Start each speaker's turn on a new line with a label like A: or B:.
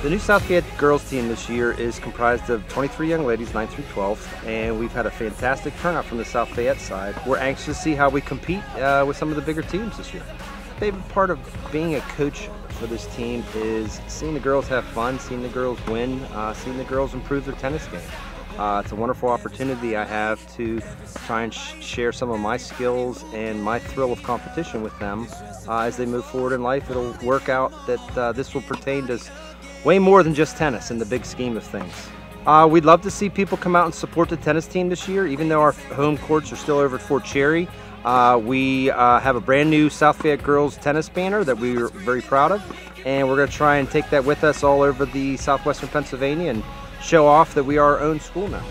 A: The new South Fayette girls team this year is comprised of 23 young ladies, 9 through 12, and we've had a fantastic turnout from the South Fayette side. We're anxious to see how we compete uh, with some of the bigger teams this year. Favorite part of being a coach for this team is seeing the girls have fun, seeing the girls win, uh, seeing the girls improve their tennis game. Uh, it's a wonderful opportunity I have to try and sh- share some of my skills and my thrill of competition with them uh, as they move forward in life. It'll work out that uh, this will pertain to way more than just tennis in the big scheme of things. Uh, we'd love to see people come out and support the tennis team this year, even though our home courts are still over at Fort Cherry. Uh, we uh, have a brand new South Fayette girls tennis banner that we are very proud of, and we're going to try and take that with us all over the southwestern Pennsylvania and show off that we are our own school now.